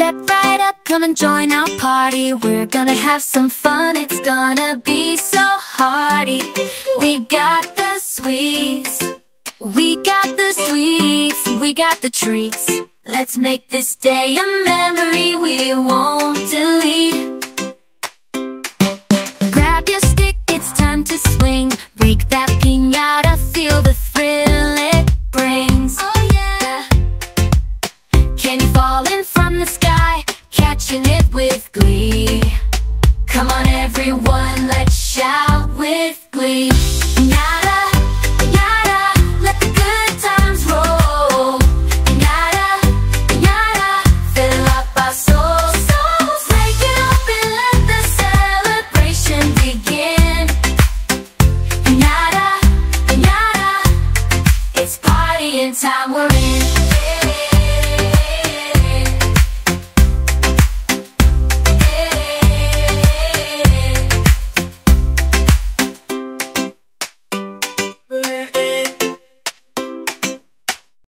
Step right up, come and join our party. We're gonna have some fun, it's gonna be so hearty. We got the sweets We got the sweets, we got the treats. Let's make this day a memory we won't delete. Grab your stick, it's time to swing. Break that piñata, feel the thrill it brings. Oh yeah. Can you falling from the sky, catching it with glee. Come on everyone, let's shout with glee. Piñata, piñata, let the good times roll. Piñata, piñata, fill up our souls. Souls, wake it up and let the celebration begin. Piñata, piñata, it's partying time we're in.